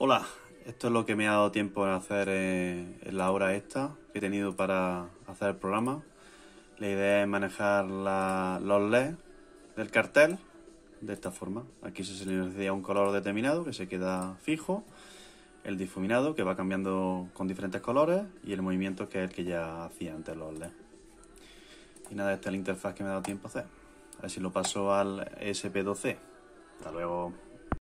Hola, esto es lo que me ha dado tiempo en hacer eh, en la hora esta que he tenido para hacer el programa. La idea es manejar la- los LEDs del cartel de esta forma. Aquí se selecciona un color determinado que se queda fijo, el difuminado que va cambiando con diferentes colores y el movimiento que es el que ya hacía antes los LEDs. Y nada, esta es la interfaz que me ha dado tiempo a hacer. A ver si lo paso al SP12. Hasta luego.